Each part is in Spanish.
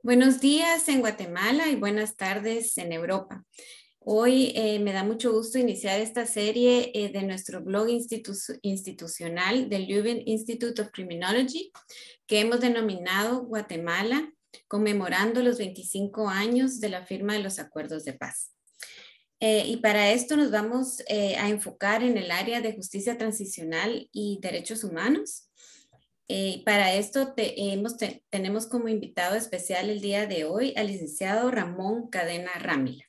Buenos días en Guatemala y buenas tardes en Europa. Hoy eh, me da mucho gusto iniciar esta serie eh, de nuestro blog institucional del Leuven Institute of Criminology, que hemos denominado Guatemala, conmemorando los 25 años de la firma de los acuerdos de paz. Eh, y para esto nos vamos a enfocar en el área de justicia transicional y derechos humanos, eh, para esto tenemos como invitado especial el día de hoy al licenciado Ramón Cadena Rámila.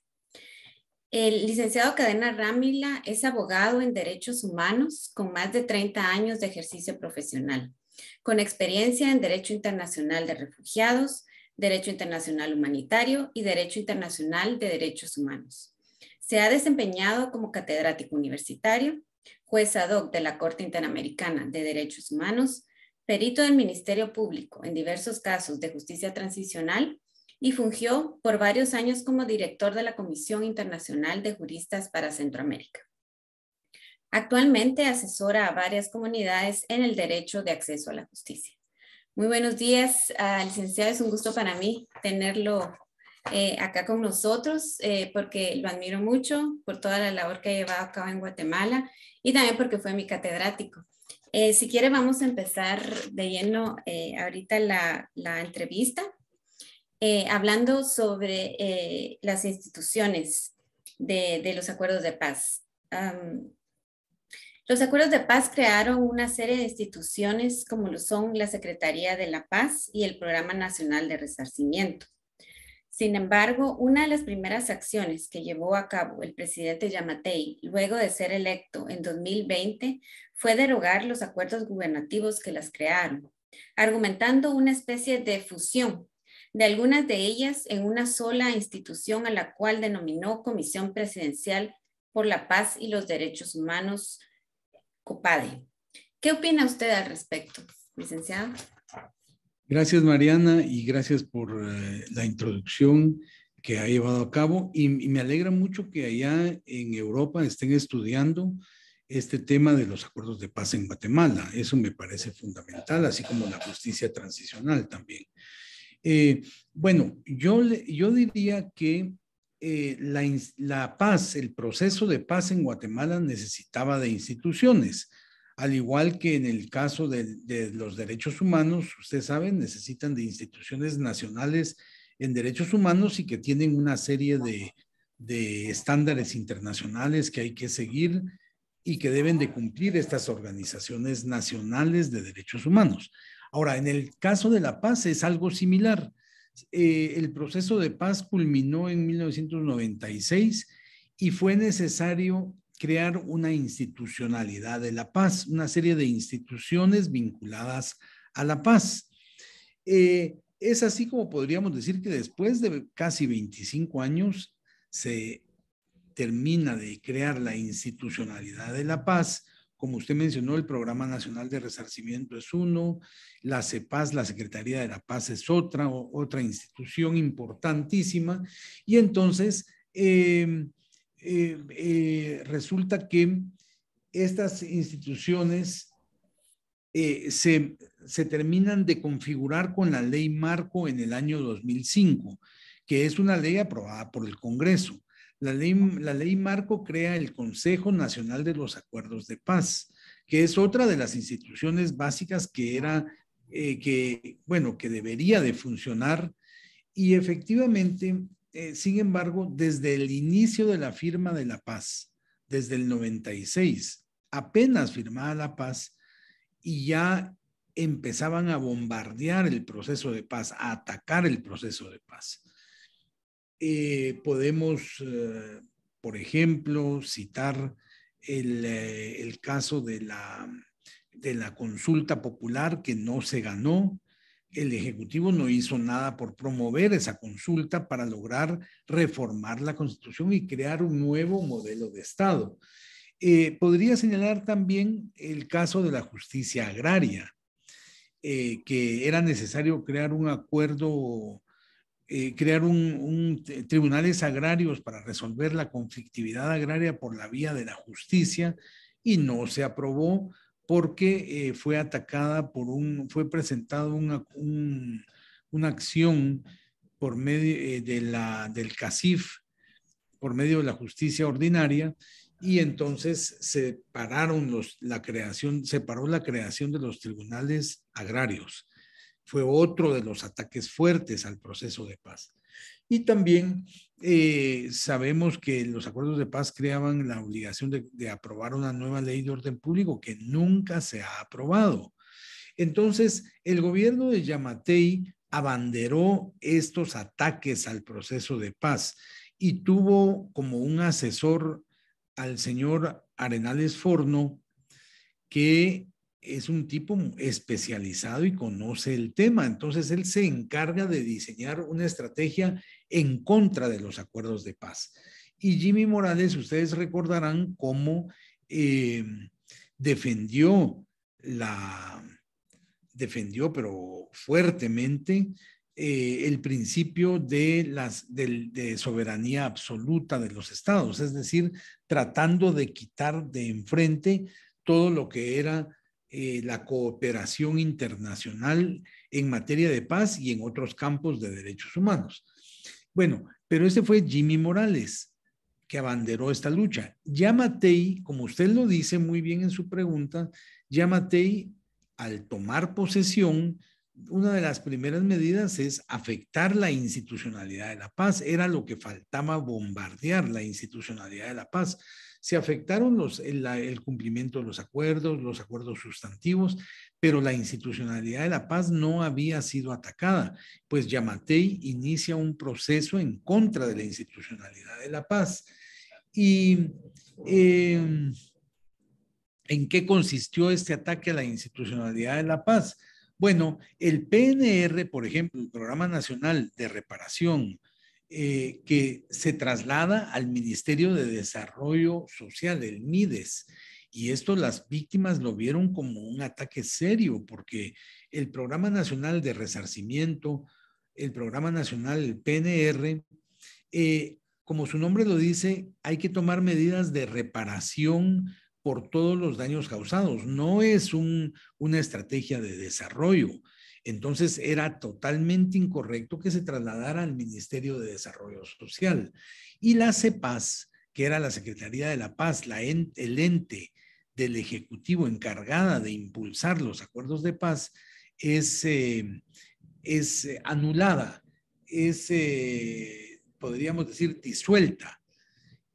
El licenciado Cadena Rámila es abogado en derechos humanos con más de 30 años de ejercicio profesional, con experiencia en derecho internacional de refugiados, derecho internacional humanitario y derecho internacional de derechos humanos. Se ha desempeñado como catedrático universitario, juez ad hoc de la Corte Interamericana de Derechos Humanos, perito del Ministerio Público en diversos casos de justicia transicional y fungió por varios años como director de la Comisión Internacional de Juristas para Centroamérica. Actualmente asesora a varias comunidades en el derecho de acceso a la justicia. Muy buenos días, uh, licenciado. Es un gusto para mí tenerlo eh, acá con nosotros eh, porque lo admiro mucho por toda la labor que ha llevado a cabo en Guatemala y también porque fue mi catedrático. Eh, si quiere, vamos a empezar de lleno eh, ahorita la, entrevista, eh, hablando sobre las instituciones de, los acuerdos de paz. los acuerdos de paz crearon una serie de instituciones como lo son la Secretaría de la Paz y el Programa Nacional de Resarcimiento. Sin embargo, una de las primeras acciones que llevó a cabo el presidente Yamatei luego de ser electo en 2020 fue derogar los acuerdos gubernativos que las crearon, argumentando una especie de fusión de algunas de ellas en una sola institución a la cual denominó Comisión Presidencial por la Paz y los Derechos Humanos, COPADE. ¿Qué opina usted al respecto, licenciado? Gracias, Mariana, y gracias por eh, la introducción que ha llevado a cabo. Y, me alegra mucho que allá en Europa estén estudiando este tema de los acuerdos de paz en Guatemala. Eso me parece fundamental, así como la justicia transicional también. Eh, bueno, yo, yo diría que eh, la, la paz, el proceso de paz en Guatemala necesitaba de instituciones al igual que en el caso de, los derechos humanos, ustedes saben, necesitan de instituciones nacionales en derechos humanos y que tienen una serie de, estándares internacionales que hay que seguir y que deben de cumplir estas organizaciones nacionales de derechos humanos. Ahora, en el caso de la paz es algo similar. Eh, el proceso de paz culminó en 1996 y fue necesario crear una institucionalidad de la paz, una serie de instituciones vinculadas a la paz. Eh, es así como podríamos decir que después de casi 25 años se termina de crear la institucionalidad de la paz. Como usted mencionó, el Programa Nacional de Resarcimiento es uno, la CEPAZ, la Secretaría de la Paz es otra, otra institución importantísima. Y entonces, eh, eh, eh, resulta que estas instituciones eh, se, se, terminan de configurar con la ley marco en el año 2005, que es una ley aprobada por el Congreso. La ley, la ley marco crea el Consejo Nacional de los Acuerdos de Paz, que es otra de las instituciones básicas que era, que, bueno, que debería de funcionar y efectivamente eh, sin embargo, desde el inicio de la firma de la paz, desde el 96, apenas firmada la paz y ya empezaban a bombardear el proceso de paz, a atacar el proceso de paz. Eh, podemos, eh, por ejemplo, citar el, el caso de la, de la consulta popular que no se ganó, el Ejecutivo no hizo nada por promover esa consulta para lograr reformar la Constitución y crear un nuevo modelo de Estado. Eh, podría señalar también el caso de la justicia agraria, eh, que era necesario crear un acuerdo, eh, crear un, tribunales agrarios para resolver la conflictividad agraria por la vía de la justicia y no se aprobó porque eh, fue atacada por un, fue presentada una, una acción por medio eh, de la, del CACIF, por medio de la justicia ordinaria, y entonces separaron los, la creación, separó la creación de los tribunales agrarios. Fue otro de los ataques fuertes al proceso de paz. Y también eh, sabemos que los acuerdos de paz creaban la obligación de, de, aprobar una nueva ley de orden público que nunca se ha aprobado. Entonces, el gobierno de Yamatei abanderó estos ataques al proceso de paz y tuvo como un asesor al señor Arenales Forno, que es un tipo especializado y conoce el tema. Entonces, él se encarga de diseñar una estrategia en contra de los acuerdos de paz. Y Jimmy Morales, ustedes recordarán cómo eh, defendió la, defendió, pero fuertemente, eh, el principio de, las, de, soberanía absoluta de los estados, es decir, tratando de quitar de enfrente todo lo que era eh, la cooperación internacional en materia de paz y en otros campos de derechos humanos. Bueno, pero ese fue Jimmy Morales que abanderó esta lucha. Yamatei, como usted lo dice muy bien en su pregunta, Yamatei, al tomar posesión, una de las primeras medidas es afectar la institucionalidad de la paz. Era lo que faltaba bombardear la institucionalidad de la paz. Se afectaron los, el, cumplimiento de los acuerdos, los acuerdos sustantivos, pero la institucionalidad de la paz no había sido atacada, pues Yamatei inicia un proceso en contra de la institucionalidad de la paz. ¿Y eh, en qué consistió este ataque a la institucionalidad de la paz? Bueno, el PNR, por ejemplo, el Programa Nacional de Reparación, eh, que se traslada al Ministerio de Desarrollo Social, el MIDES. Y esto las víctimas lo vieron como un ataque serio, porque el Programa Nacional de Resarcimiento, el Programa Nacional, el PNR, eh, como su nombre lo dice, hay que tomar medidas de reparación por todos los daños causados, no es una estrategia de desarrollo. Entonces era totalmente incorrecto que se trasladara al Ministerio de Desarrollo Social. Y la CEPAS, que era la Secretaría de la Paz, la el ente del Ejecutivo encargada de impulsar los acuerdos de paz, es, eh, es anulada, es, eh, podríamos decir, disuelta.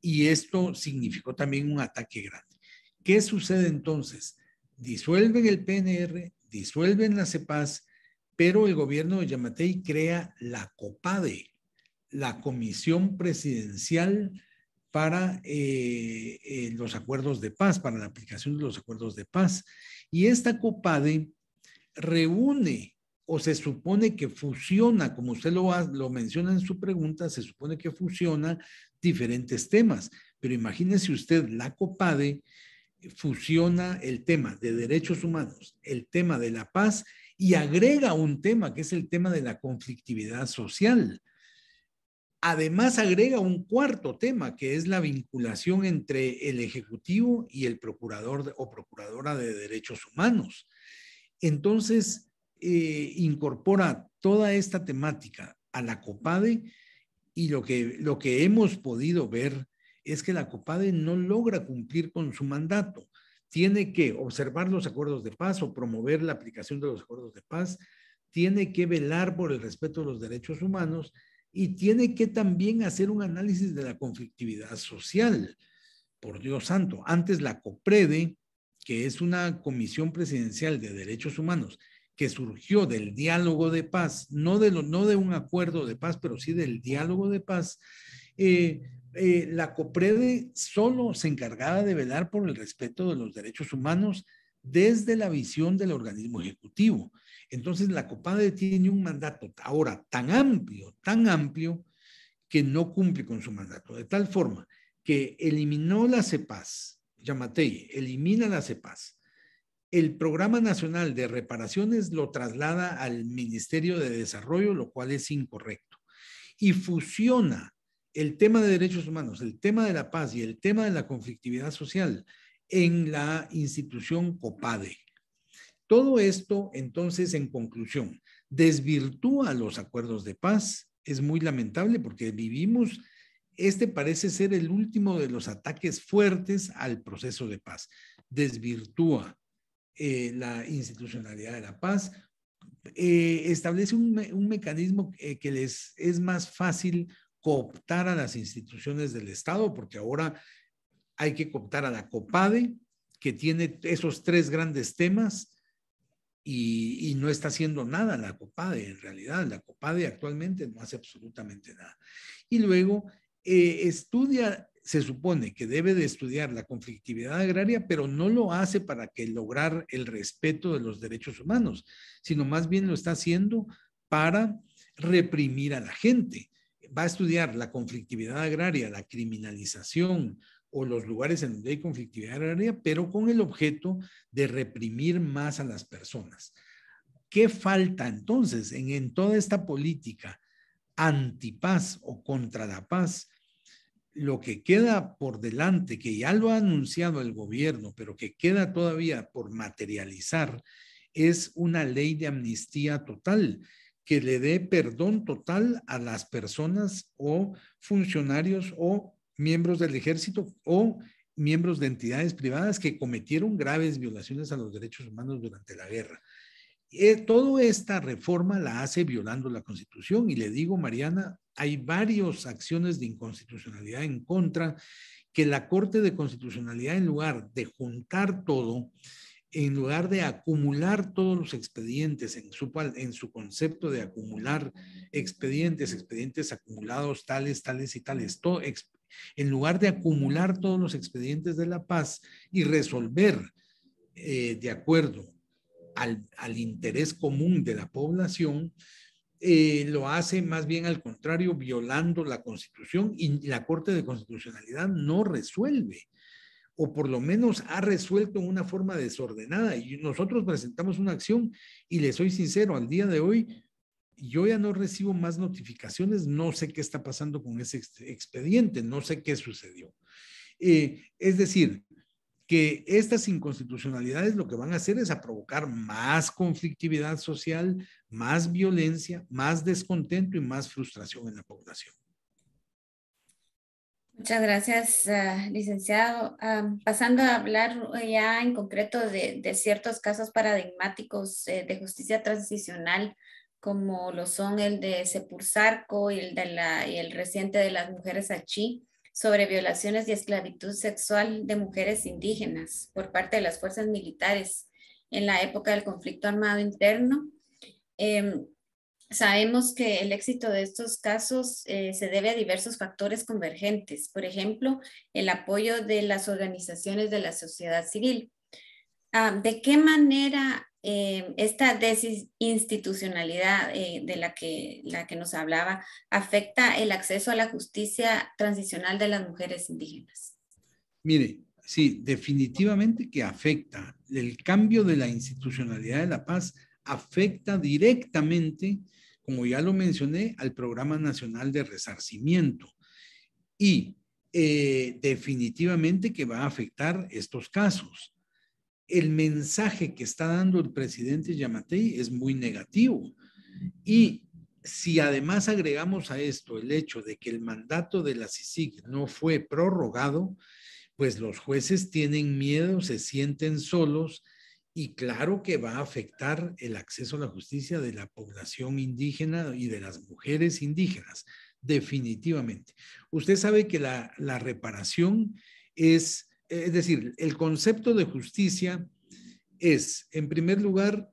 Y esto significó también un ataque grande. ¿Qué sucede entonces? Disuelven el PNR, disuelven la CEPAS, pero el gobierno de Yamatei crea la COPADE, la Comisión Presidencial para eh, eh, los acuerdos de paz, para la aplicación de los acuerdos de paz. Y esta COPADE reúne o se supone que fusiona, como usted lo, menciona en su pregunta, se supone que fusiona diferentes temas. Pero imagínese usted, la COPADE fusiona el tema de derechos humanos, el tema de la paz y agrega un tema que es el tema de la conflictividad social. Además agrega un cuarto tema que es la vinculación entre el Ejecutivo y el Procurador o Procuradora de Derechos Humanos. Entonces, eh, incorpora toda esta temática a la COPADE y lo que, lo que hemos podido ver es que la COPADE no logra cumplir con su mandato. Tiene que observar los acuerdos de paz o promover la aplicación de los acuerdos de paz, tiene que velar por el respeto de los derechos humanos y tiene que también hacer un análisis de la conflictividad social. Por Dios santo, antes la COPREDE, que es una comisión presidencial de derechos humanos que surgió del diálogo de paz, no de, lo, no de un acuerdo de paz, pero sí del diálogo de paz, eh, eh, la COPREDE solo se encargaba de velar por el respeto de los derechos humanos desde la visión del organismo ejecutivo. Entonces, la COPADE tiene un mandato ahora tan amplio, tan amplio, que no cumple con su mandato, de tal forma que eliminó la CEPAS, Yamatei, elimina la CEPAS. El Programa Nacional de Reparaciones lo traslada al Ministerio de Desarrollo, lo cual es incorrecto. Y fusiona el tema de derechos humanos, el tema de la paz y el tema de la conflictividad social en la institución COPADE. Todo esto, entonces, en conclusión, desvirtúa los acuerdos de paz, es muy lamentable porque vivimos, este parece ser el último de los ataques fuertes al proceso de paz. Desvirtúa eh, la institucionalidad de la paz, eh, establece un, mecanismo eh, que les es más fácil cooptar a las instituciones del Estado, porque ahora hay que cooptar a la COPADE, que tiene esos tres grandes temas, y, no está haciendo nada la COPADE, en realidad. La COPADE actualmente no hace absolutamente nada. Y luego eh, estudia, se supone que debe de estudiar la conflictividad agraria, pero no lo hace para que lograr el respeto de los derechos humanos, sino más bien lo está haciendo para reprimir a la gente. Va a estudiar la conflictividad agraria, la criminalización, o los lugares en donde hay conflictividad agraria, pero con el objeto de reprimir más a las personas. ¿Qué falta entonces en, toda esta política antipaz o contra la paz? Lo que queda por delante, que ya lo ha anunciado el gobierno, pero que queda todavía por materializar, es una ley de amnistía total que le dé perdón total a las personas o funcionarios o miembros del ejército o miembros de entidades privadas que cometieron graves violaciones a los derechos humanos durante la guerra. Eh, toda esta reforma la hace violando la Constitución y le digo, Mariana, hay varias acciones de inconstitucionalidad en contra que la Corte de Constitucionalidad, en lugar de juntar todo, en lugar de acumular todos los expedientes en su, concepto de acumular expedientes, expedientes acumulados tales, tales y tales, todo, en lugar de acumular todos los expedientes de la paz y resolver eh, de acuerdo al, interés común de la población, eh, lo hace más bien al contrario, violando la constitución y la Corte de Constitucionalidad no resuelve o por lo menos ha resuelto en una forma desordenada. Y nosotros presentamos una acción y le soy sincero, al día de hoy yo ya no recibo más notificaciones, no sé qué está pasando con ese expediente, no sé qué sucedió. Eh, es decir, que estas inconstitucionalidades lo que van a hacer es a provocar más conflictividad social, más violencia, más descontento y más frustración en la población. Muchas gracias, ah, licenciado. pasando a hablar ya en concreto de, ciertos casos paradigmáticos eh, de justicia transicional, como lo son el de Sepursarco y el reciente de las mujeres Achí, sobre violaciones y esclavitud sexual de mujeres indígenas por parte de las fuerzas militares en la época del conflicto armado interno. Em, sabemos que el éxito de estos casos eh, se debe a diversos factores convergentes, por ejemplo, el apoyo de las organizaciones de la sociedad civil. Ah, ¿De qué manera eh, esta desinstitucionalidad eh, de la que, la que nos hablaba afecta el acceso a la justicia transicional de las mujeres indígenas? Mire, sí, definitivamente que afecta. El cambio de la institucionalidad de la paz afecta directamente, como ya lo mencioné, al Programa Nacional de Resarcimiento. Y eh, definitivamente que va a afectar estos casos el mensaje que está dando el presidente Yamatei es muy negativo. Y si además agregamos a esto el hecho de que el mandato de la CICIG no fue prorrogado, pues los jueces tienen miedo, se sienten solos y claro que va a afectar el acceso a la justicia de la población indígena y de las mujeres indígenas, definitivamente. Usted sabe que la, la reparación es es decir, el concepto de justicia es, en primer lugar,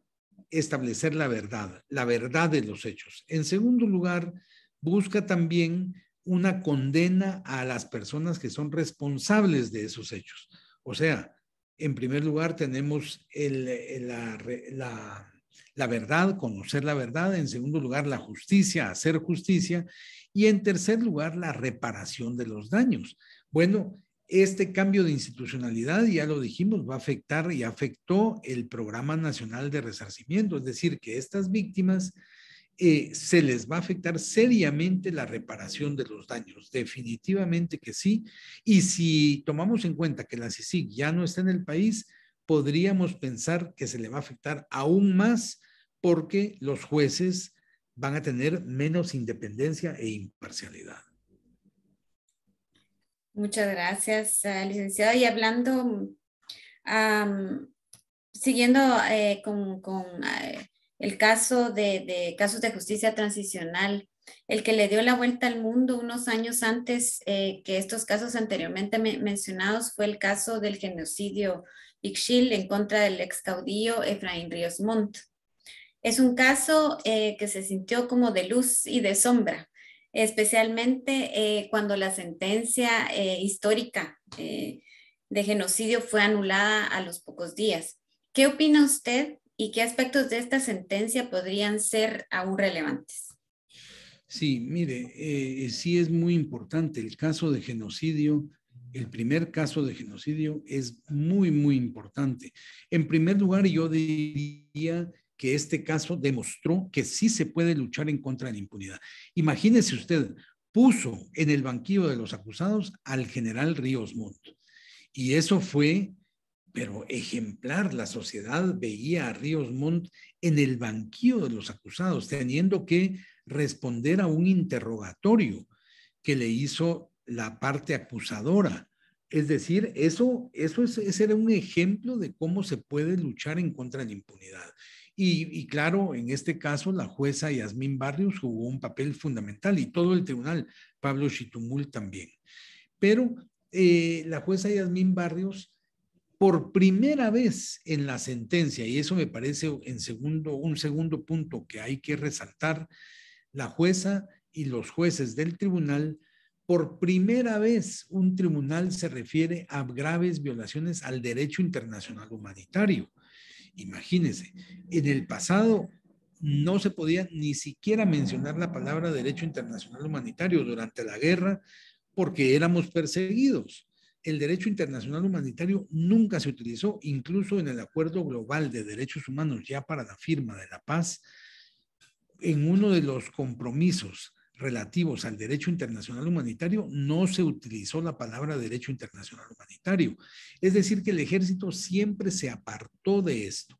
establecer la verdad, la verdad de los hechos. En segundo lugar, busca también una condena a las personas que son responsables de esos hechos. O sea, en primer lugar tenemos la, la, verdad, conocer la verdad. En segundo lugar, la justicia, hacer justicia. Y en tercer lugar, la reparación de los daños. Bueno, este cambio de institucionalidad, ya lo dijimos, va a afectar y afectó el Programa Nacional de Resarcimiento, es decir, que estas víctimas eh, se les va a afectar seriamente la reparación de los daños, definitivamente que sí. Y si tomamos en cuenta que la CICIG ya no está en el país, podríamos pensar que se le va a afectar aún más porque los jueces van a tener menos independencia e imparcialidad. Muchas gracias, uh, licenciado. Y hablando, siguiendo eh, con, eh, el caso de, casos de justicia transicional, el que le dio la vuelta al mundo unos años antes eh, que estos casos anteriormente mencionados fue el caso del genocidio Ixchil en contra del ex caudillo Efraín Ríos Montt. Es un caso que se sintió como de luz y de sombra especialmente eh, cuando la sentencia eh, histórica eh, de genocidio fue anulada a los pocos días. ¿Qué opina usted y qué aspectos de esta sentencia podrían ser aún relevantes? Sí, mire, sí es muy importante. El caso de genocidio, el primer caso de genocidio es muy, muy importante. En primer lugar, yo diría que este caso demostró que sí se puede luchar en contra de la impunidad. Imagínese usted, puso en el banquillo de los acusados al general Ríos Montt. Y eso fue, pero ejemplar, la sociedad veía a Ríos Montt en el banquillo de los acusados, teniendo que responder a un interrogatorio que le hizo la parte acusadora. Es decir, eso, eso es, ese era un ejemplo de cómo se puede luchar en contra de la impunidad. Y, claro, en este caso, la jueza Yasmín Barrios jugó un papel fundamental y todo el tribunal, Pablo Chitumul también. Pero eh, la jueza Yasmín Barrios, por primera vez en la sentencia, y eso me parece en segundo, un segundo punto que hay que resaltar, la jueza y los jueces del tribunal, por primera vez un tribunal se refiere a graves violaciones al derecho internacional humanitario Imagínense, en el pasado no se podía ni siquiera mencionar la palabra derecho internacional humanitario durante la guerra porque éramos perseguidos. El derecho internacional humanitario nunca se utilizó, incluso en el Acuerdo Global de Derechos Humanos ya para la firma de la paz, en uno de los compromisos relativos al derecho internacional humanitario, no se utilizó la palabra derecho internacional humanitario. Es decir, que el ejército siempre se apartó de esto.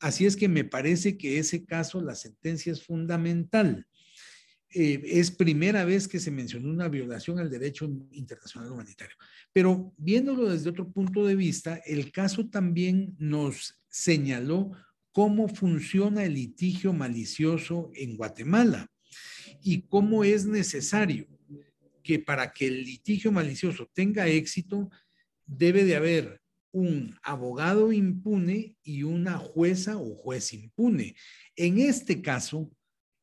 Así es que me parece que ese caso, la sentencia es fundamental. Eh, es primera vez que se mencionó una violación al derecho internacional humanitario. Pero viéndolo desde otro punto de vista, el caso también nos señaló cómo funciona el litigio malicioso en Guatemala y cómo es necesario que para que el litigio malicioso tenga éxito, debe de haber un abogado impune y una jueza o juez impune. En este caso,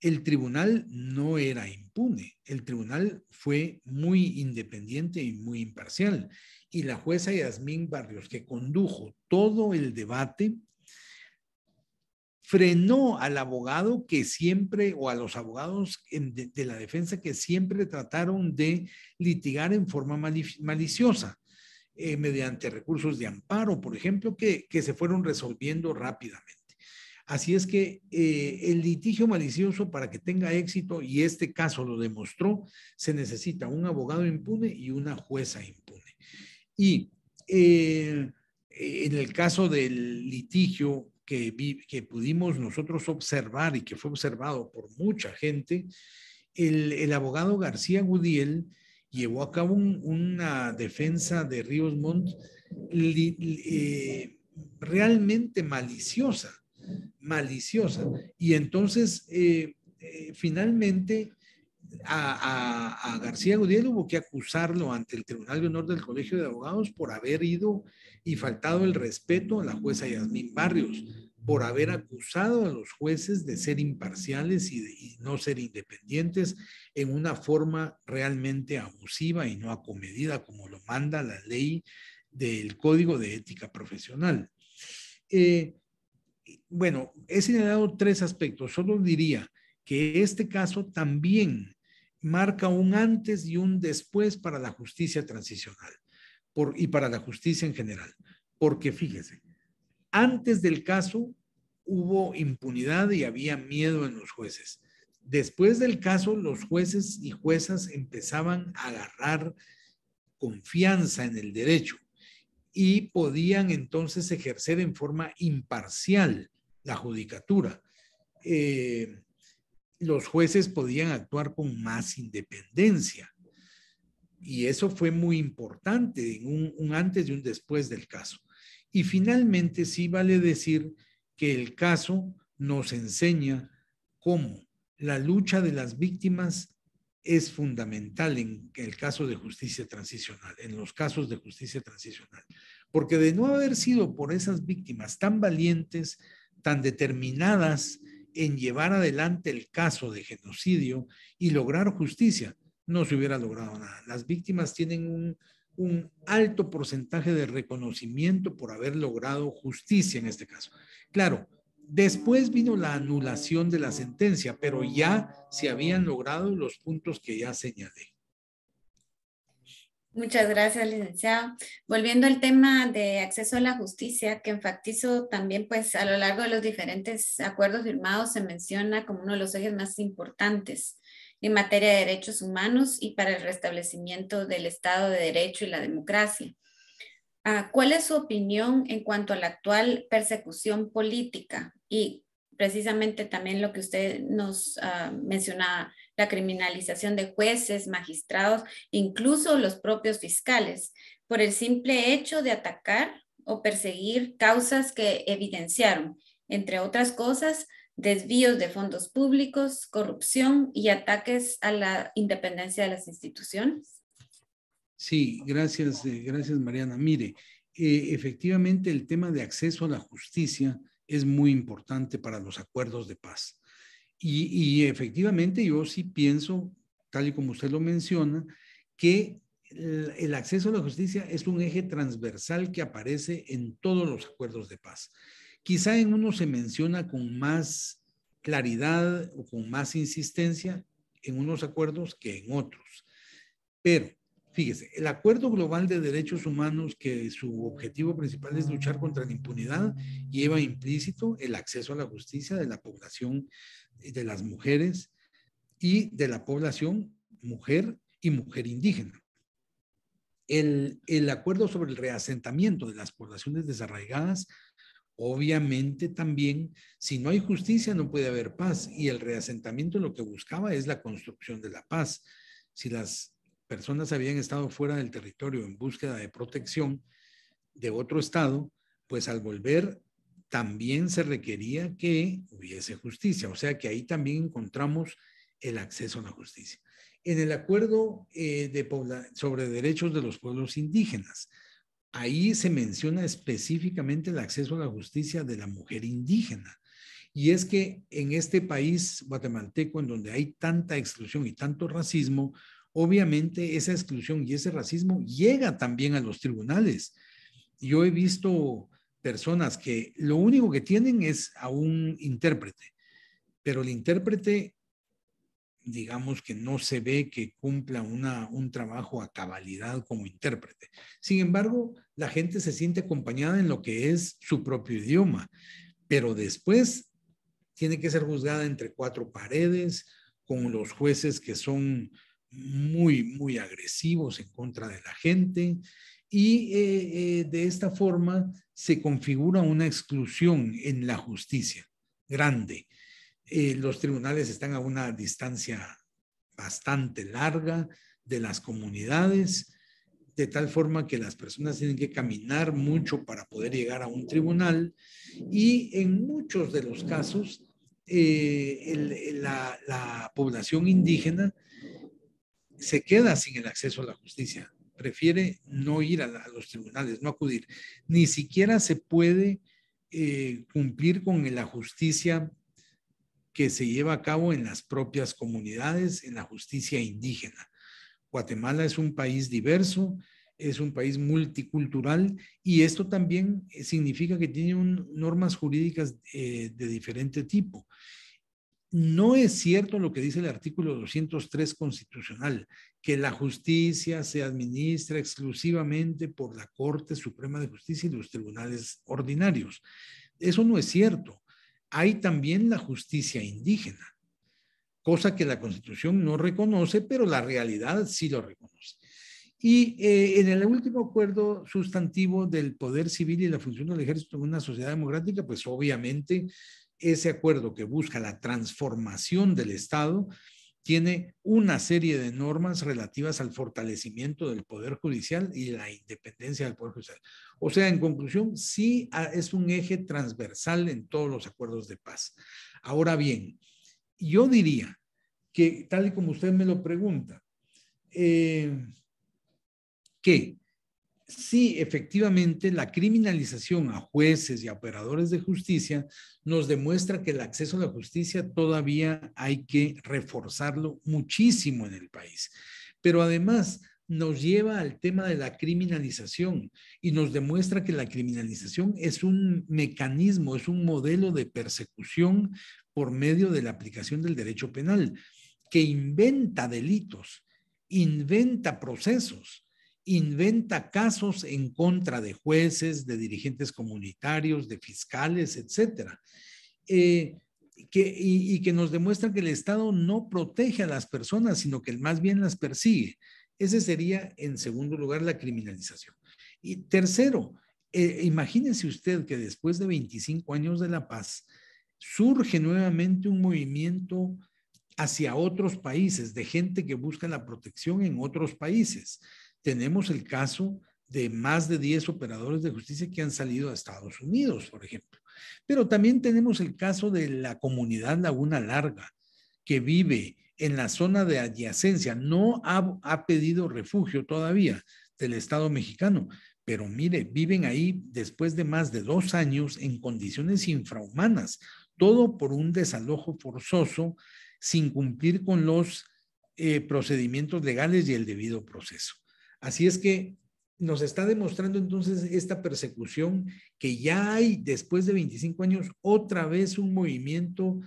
el tribunal no era impune, el tribunal fue muy independiente y muy imparcial. Y la jueza Yasmín Barrios, que condujo todo el debate, frenó al abogado que siempre, o a los abogados de, la defensa que siempre trataron de litigar en forma maliciosa, eh, mediante recursos de amparo, por ejemplo, que, se fueron resolviendo rápidamente. Así es que eh, el litigio malicioso para que tenga éxito, y este caso lo demostró, se necesita un abogado impune y una jueza impune. Y eh, en el caso del litigio que, pudimos nosotros observar y que fue observado por mucha gente, el, el abogado García Gudiel llevó a cabo una defensa de Ríos Montt eh, realmente maliciosa, maliciosa. Y entonces, eh, eh, finalmente, a, García Gudiel hubo que acusarlo ante el Tribunal de Honor del Colegio de Abogados por haber ido y faltado el respeto a la jueza Yasmín Barrios, por haber acusado a los jueces de ser imparciales y, de, no ser independientes en una forma realmente abusiva y no acomedida como lo manda la ley del Código de Ética Profesional. Eh, bueno, he señalado tres aspectos. Solo diría que este caso también marca un antes y un después para la justicia transicional y para la justicia en general. Porque fíjese, antes del caso hubo impunidad y había miedo en los jueces. Después del caso, los jueces y juezas empezaban a agarrar confianza en el derecho y podían entonces ejercer en forma imparcial la judicatura. Eh, los jueces podían actuar con más independencia. Y eso fue muy importante, un, un antes y un después del caso. Y finalmente sí vale decir que el caso nos enseña cómo la lucha de las víctimas es fundamental en el caso de justicia transicional, en los casos de justicia transicional. Porque de no haber sido por esas víctimas tan valientes, tan determinadas en llevar adelante el caso de genocidio y lograr justicia, no se hubiera logrado nada. Las víctimas tienen un, un alto porcentaje de reconocimiento por haber logrado justicia en este caso. Claro, después vino la anulación de la sentencia, pero ya se habían logrado los puntos que ya señalé. Muchas gracias, licenciado. Volviendo al tema de acceso a la justicia, que enfatizo también, pues a lo largo de los diferentes acuerdos firmados se menciona como uno de los ejes más importantes en materia de derechos humanos y para el restablecimiento del Estado de Derecho y la democracia. Ah, ¿Cuál es su opinión en cuanto a la actual persecución política y precisamente también lo que usted nos uh, mencionaba, la criminalización de jueces, magistrados, incluso los propios fiscales, por el simple hecho de atacar o perseguir causas que evidenciaron, entre otras cosas, desvíos de fondos públicos, corrupción y ataques a la independencia de las instituciones? Sí, gracias, eh, gracias Mariana. Mire, eh, efectivamente el tema de acceso a la justicia es muy importante para los acuerdos de paz. Y, efectivamente yo sí pienso, tal y como usted lo menciona, que el, acceso a la justicia es un eje transversal que aparece en todos los acuerdos de paz. Quizá en uno se menciona con más claridad o con más insistencia en unos acuerdos que en otros. Pero Fíjese, el Acuerdo Global de Derechos Humanos, que su objetivo principal es luchar contra la impunidad, lleva implícito el acceso a la justicia de la población de las mujeres y de la población mujer y mujer indígena. El, el acuerdo sobre el reasentamiento de las poblaciones desarraigadas, obviamente también, si no hay justicia no puede haber paz y el reasentamiento lo que buscaba es la construcción de la paz. Si las personas habían estado fuera del territorio en búsqueda de protección de otro estado, pues al volver también se requería que hubiese justicia. O sea que ahí también encontramos el acceso a la justicia. En el acuerdo eh, sobre derechos de los pueblos indígenas, ahí se menciona específicamente el acceso a la justicia de la mujer indígena. Y es que en este país guatemalteco, en donde hay tanta exclusión y tanto racismo, obviamente esa exclusión y ese racismo llega también a los tribunales. Yo he visto personas que lo único que tienen es a un intérprete, pero el intérprete, digamos que no se ve que cumpla una, un trabajo a cabalidad como intérprete. Sin embargo, la gente se siente acompañada en lo que es su propio idioma, pero después tiene que ser juzgada entre cuatro paredes, con los jueces que son muy, muy agresivos en contra de la gente y eh, eh, de esta forma se configura una exclusión en la justicia grande. Eh, los tribunales están a una distancia bastante larga de las comunidades, de tal forma que las personas tienen que caminar mucho para poder llegar a un tribunal y en muchos de los casos la, la población indígena se queda sin el acceso a la justicia, prefiere no ir a, los tribunales, no acudir. Ni siquiera se puede eh, cumplir con la justicia que se lleva a cabo en las propias comunidades, en la justicia indígena. Guatemala es un país diverso, es un país multicultural y esto también significa que tiene normas jurídicas eh, de diferente tipo. No es cierto lo que dice el artículo 203 constitucional, que la justicia se administra exclusivamente por la Corte Suprema de Justicia y los tribunales ordinarios. Eso no es cierto. Hay también la justicia indígena, cosa que la Constitución no reconoce, pero la realidad sí lo reconoce. Y eh, en el último acuerdo sustantivo del poder civil y la función del ejército en una sociedad democrática, pues obviamente ese acuerdo que busca la transformación del Estado tiene una serie de normas relativas al fortalecimiento del Poder Judicial y la independencia del Poder Judicial. O sea, en conclusión, sí es un eje transversal en todos los acuerdos de paz. Ahora bien, yo diría que, tal y como usted me lo pregunta, eh, que sí, efectivamente, la criminalización a jueces y a operadores de justicia nos demuestra que el acceso a la justicia todavía hay que reforzarlo muchísimo en el país. Pero además nos lleva al tema de la criminalización y nos demuestra que la criminalización es un mecanismo, es un modelo de persecución por medio de la aplicación del derecho penal, que inventa delitos, inventa procesos inventa casos en contra de jueces, de dirigentes comunitarios, de fiscales, etcétera. Eh, que, y, que nos demuestra que el Estado no protege a las personas, sino que más bien las persigue. Ese sería, en segundo lugar, la criminalización. Y tercero, eh, imagínese usted que después de 25 años de la paz, surge nuevamente un movimiento hacia otros países, de gente que busca la protección en otros países tenemos el caso de más de 10 operadores de justicia que han salido a Estados Unidos, por ejemplo. Pero también tenemos el caso de la comunidad Laguna Larga, que vive en la zona de adyacencia, no ha, pedido refugio todavía del Estado mexicano, pero mire, viven ahí después de más de dos años en condiciones infrahumanas, todo por un desalojo forzoso sin cumplir con los eh, procedimientos legales y el debido proceso. Así es que nos está demostrando entonces esta persecución que ya hay después de 25 años otra vez un movimiento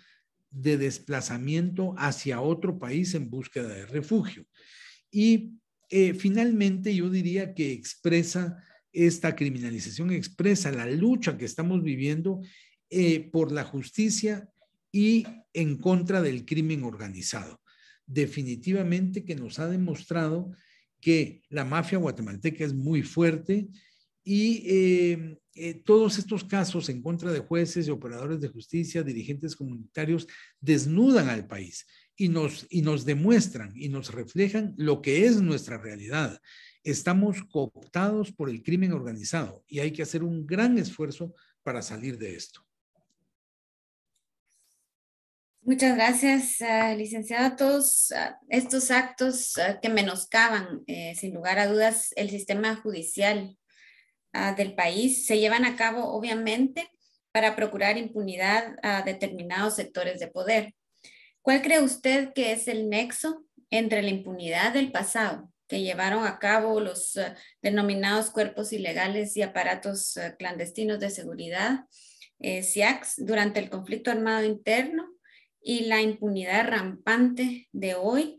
de desplazamiento hacia otro país en búsqueda de refugio. Y eh, finalmente yo diría que expresa esta criminalización, expresa la lucha que estamos viviendo eh, por la justicia y en contra del crimen organizado. Definitivamente que nos ha demostrado que la mafia guatemalteca es muy fuerte y eh, eh, todos estos casos en contra de jueces y operadores de justicia, dirigentes comunitarios, desnudan al país y nos, y nos demuestran y nos reflejan lo que es nuestra realidad. Estamos cooptados por el crimen organizado y hay que hacer un gran esfuerzo para salir de esto. Muchas gracias, uh, licenciada. Todos ah, estos actos ah, que menoscaban, eh, sin lugar a dudas, el sistema judicial del país se llevan a cabo, obviamente, para procurar impunidad a determinados sectores de poder. ¿Cuál cree usted que es el nexo entre la impunidad del pasado que llevaron a cabo los denominados cuerpos ilegales y aparatos clandestinos de seguridad, eh, SIACs, durante el conflicto armado interno? Y la impunidad rampante de hoy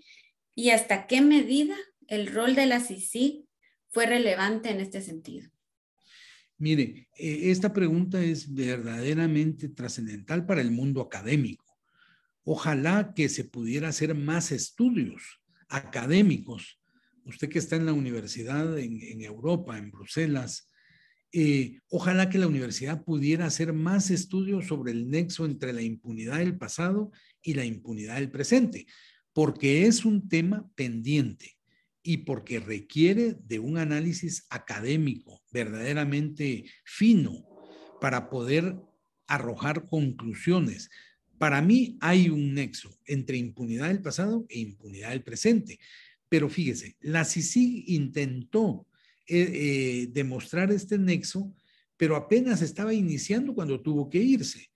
y hasta qué medida el rol de la CICI fue relevante en este sentido. Mire, eh, esta pregunta es verdaderamente trascendental para el mundo académico. Ojalá que se pudiera hacer más estudios académicos. Usted que está en la universidad en, en Europa, en Bruselas, eh, ojalá que la universidad pudiera hacer más estudios sobre el nexo entre la impunidad del pasado y la impunidad del presente, porque es un tema pendiente y porque requiere de un análisis académico verdaderamente fino para poder arrojar conclusiones. Para mí hay un nexo entre impunidad del pasado e impunidad del presente. Pero fíjese, la CICIG intentó eh, eh, demostrar este nexo, pero apenas estaba iniciando cuando tuvo que irse.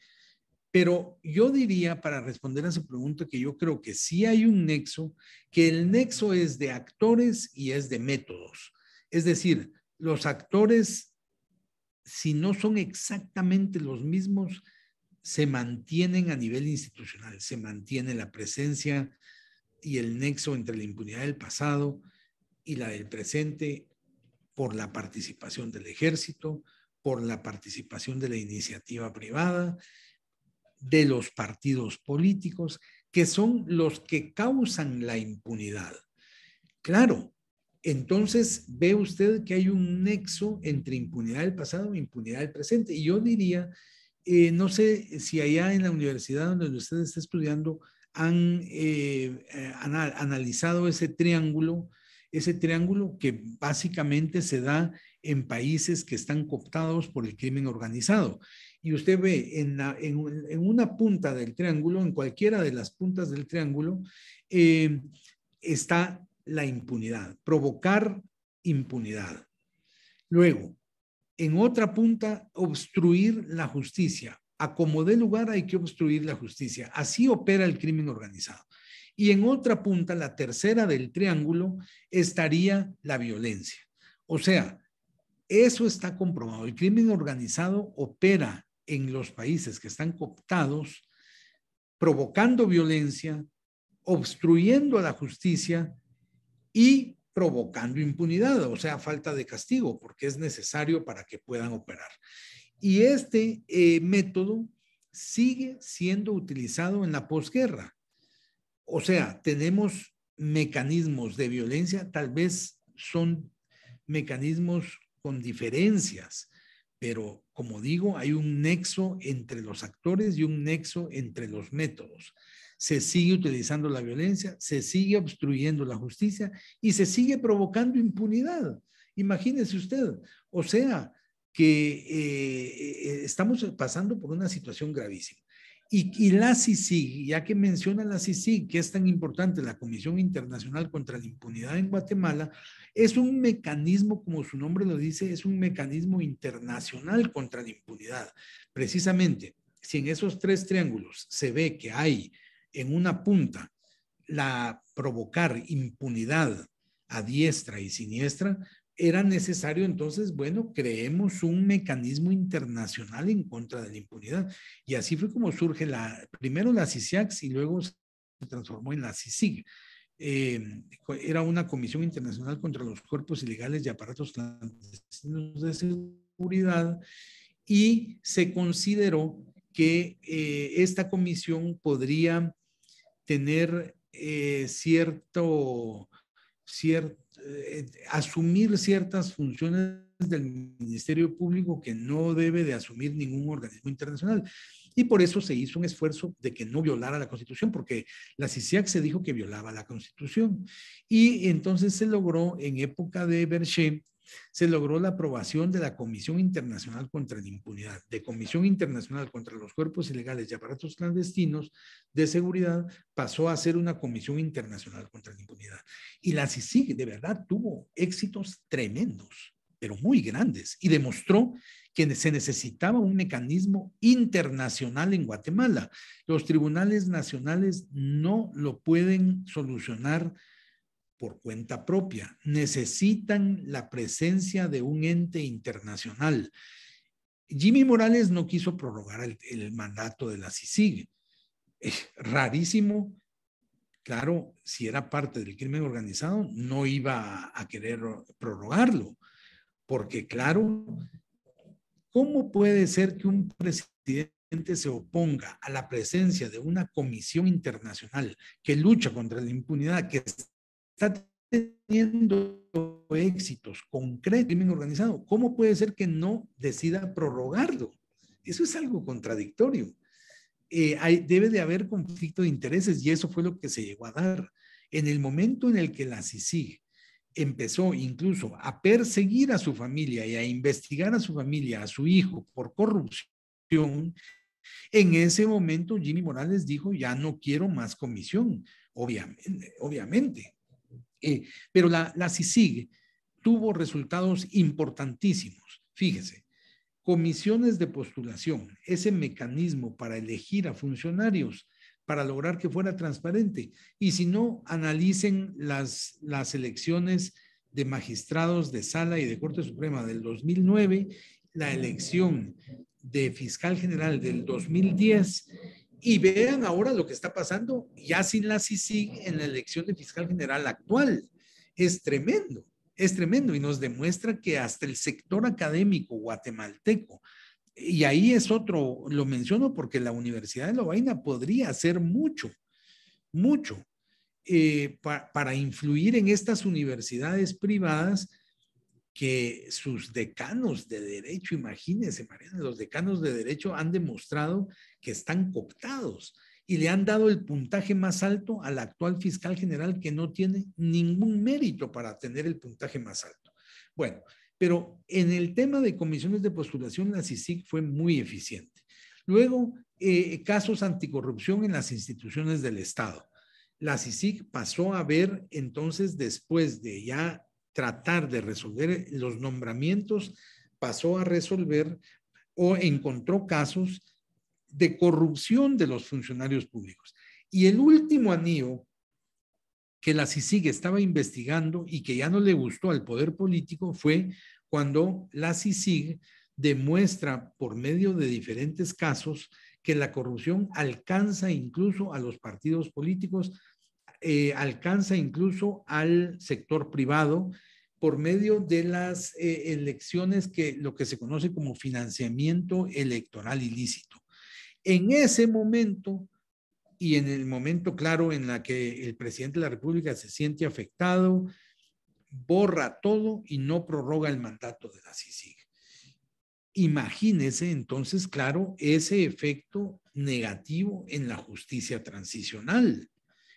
Pero yo diría, para responder a su pregunta, que yo creo que sí hay un nexo, que el nexo es de actores y es de métodos. Es decir, los actores, si no son exactamente los mismos, se mantienen a nivel institucional, se mantiene la presencia y el nexo entre la impunidad del pasado y la del presente por la participación del ejército, por la participación de la iniciativa privada, de los partidos políticos, que son los que causan la impunidad. Claro, entonces ve usted que hay un nexo entre impunidad del pasado e impunidad del presente. Y yo diría Eh, no sé si allá en la universidad donde usted está estudiando han eh, eh, analizado ese triángulo, ese triángulo que básicamente se da en países que están cooptados por el crimen organizado. Y usted ve en, una punta del triángulo, en cualquiera de las puntas del triángulo, está la impunidad, provocar impunidad. Luego, en otra punta, obstruir la justicia. A como dé lugar hay que obstruir la justicia. Así opera el crimen organizado. Y en otra punta, la tercera del triángulo, estaría la violencia. O sea, eso está comprobado. El crimen organizado opera en los países que están cooptados, provocando violencia, obstruyendo a la justicia y provocando impunidad, o sea, falta de castigo, porque es necesario para que puedan operar. Y este eh, método sigue siendo utilizado en la posguerra. O sea, tenemos mecanismos de violencia, tal vez son mecanismos con diferencias, pero como digo, hay un nexo entre los actores y un nexo entre los métodos se sigue utilizando la violencia, se sigue obstruyendo la justicia y se sigue provocando impunidad. Imagínese usted, o sea, que eh, eh, estamos pasando por una situación gravísima. Y, la CICIG, ya que menciona la CICIG, que es tan importante, la Comisión Internacional contra la Impunidad en Guatemala, es un mecanismo, como su nombre lo dice, es un mecanismo internacional contra la impunidad. Precisamente, si en esos tres triángulos se ve que hay en una punta la provocar impunidad a diestra y siniestra, era necesario entonces, bueno, creemos un mecanismo internacional en contra de la impunidad. Y así fue como surge la, primero la CICIAX y luego se transformó en la CICIG. Eh, era una comisión internacional contra los cuerpos ilegales y aparatos clandestinos de seguridad y se consideró que eh, esta comisión podría tener eh, cierto, eh, asumir ciertas funciones del Ministerio Público que no debe de asumir ningún organismo internacional. Y por eso se hizo un esfuerzo de que no violara la Constitución, porque la CICIAC se dijo que violaba la Constitución. Y entonces se logró en época de Berché se logró la aprobación de la Comisión Internacional contra la Impunidad, de Comisión Internacional contra los Cuerpos Ilegales y Aparatos Clandestinos de Seguridad, pasó a ser una Comisión Internacional contra la Impunidad. Y la CICIG de verdad tuvo éxitos tremendos, pero muy grandes, y demostró que se necesitaba un mecanismo internacional en Guatemala. Los tribunales nacionales no lo pueden solucionar por cuenta propia, necesitan la presencia de un ente internacional. Jimmy Morales no quiso prorrogar el, mandato de la CICIG. rarísimo. Claro, si era parte del crimen organizado, no iba a querer prorrogarlo, porque claro, ¿cómo puede ser que un presidente se oponga a la presencia de una comisión internacional que lucha contra la impunidad, que está teniendo éxitos concretos, crimen organizado, ¿cómo puede ser que no decida prorrogarlo? Eso es algo contradictorio. Eh, debe de haber conflicto de intereses y eso fue lo que se llegó a dar. En el momento en el que la CICIG empezó incluso a perseguir a su familia y a investigar a su familia, a su hijo por corrupción, en ese momento Jimmy Morales dijo, ya no quiero más comisión, obviamente. Eh, pero la, la CICIG tuvo resultados importantísimos. Fíjese, comisiones de postulación, ese mecanismo para elegir a funcionarios para lograr que fuera transparente. Y si no, analicen las, las elecciones de magistrados de sala y de Corte Suprema del 2009, la elección de fiscal general del 2010 y vean ahora lo que está pasando ya sin la CICIG en la elección de fiscal general actual. Es tremendo, es tremendo y nos demuestra que hasta el sector académico guatemalteco, y ahí es otro, lo menciono porque la Universidad de Lovaina podría hacer mucho, mucho eh, para influir en estas universidades privadas que sus decanos de derecho, imagínense, Mariana, los decanos de derecho han demostrado que están cooptados y le han dado el puntaje más alto al actual fiscal general que no tiene ningún mérito para tener el puntaje más alto. Bueno, pero en el tema de comisiones de postulación, la CICIG fue muy eficiente. Luego, eh, casos anticorrupción en las instituciones del Estado. La CICIG pasó a ver entonces, después de ya tratar de resolver los nombramientos, pasó a resolver o encontró casos de corrupción de los funcionarios públicos. Y el último anillo que la CICIG estaba investigando y que ya no le gustó al poder político fue cuando la CICIG demuestra por medio de diferentes casos que la corrupción alcanza incluso a los partidos políticos, eh, alcanza incluso al sector privado por medio de las eh, elecciones que lo que se conoce como financiamiento electoral ilícito. En ese momento y en el momento claro en la que el presidente de la República se siente afectado, borra todo y no prorroga el mandato de la CICIG. Imagínese entonces, claro, ese efecto negativo en la justicia transicional.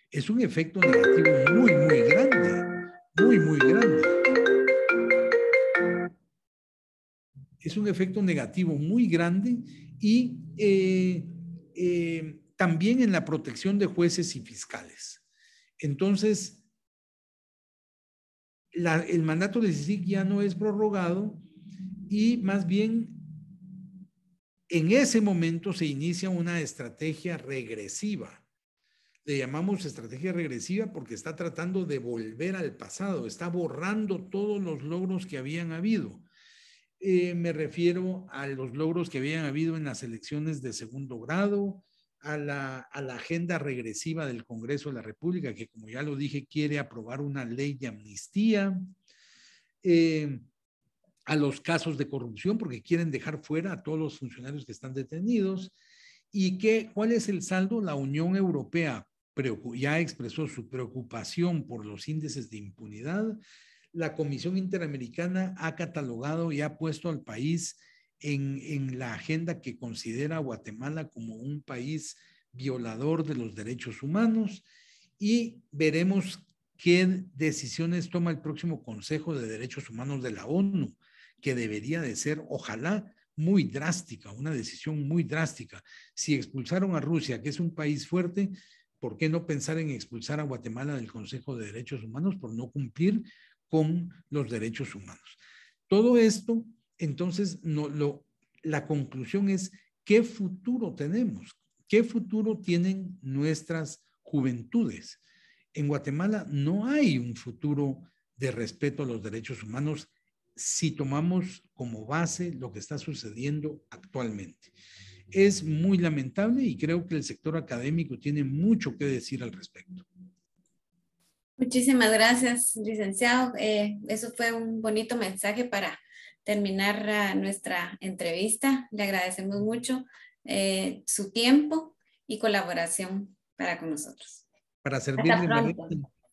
Es un efecto negativo muy, muy grande, muy, muy grande. Es un efecto negativo muy grande y eh, eh, también en la protección de jueces y fiscales. Entonces, el mandato de CICIG ya no es prorrogado y más bien en ese momento se inicia una estrategia regresiva. Le llamamos estrategia regresiva porque está tratando de volver al pasado, está borrando todos los logros que habían habido. Eh, me refiero a los logros que habían habido en las elecciones de segundo grado, a la, agenda regresiva del Congreso de la República, que como ya lo dije, quiere aprobar una ley de amnistía, eh, a los casos de corrupción, porque quieren dejar fuera a todos los funcionarios que están detenidos. ¿Y cuál es el saldo? La Unión Europea ya expresó su preocupación por los índices de impunidad la Comisión Interamericana ha catalogado y ha puesto al país en, la agenda que considera a Guatemala como un país violador de los derechos humanos y veremos qué decisiones toma el próximo Consejo de Derechos Humanos de la ONU, que debería de ser, ojalá, muy drástica, una decisión muy drástica. Si expulsaron a Rusia, que es un país fuerte, ¿por qué no pensar en expulsar a Guatemala del Consejo de Derechos Humanos por no cumplir con los derechos humanos. Todo esto, entonces, no, lo, la conclusión es, ¿qué futuro tenemos? ¿Qué futuro tienen nuestras juventudes? En Guatemala no hay un futuro de respeto a los derechos humanos si tomamos como base lo que está sucediendo actualmente. Es muy lamentable y creo que el sector académico tiene mucho que decir al respecto. Muchísimas gracias, licenciado. Eh, eso fue un bonito mensaje para terminar ah, nuestra entrevista. Le agradecemos mucho eh, su tiempo y colaboración para con nosotros. Para servirle,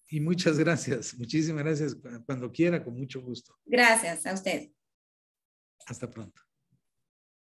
y muchas gracias. Muchísimas gracias. Cuando quiera, con mucho gusto. Gracias a usted. Hasta pronto.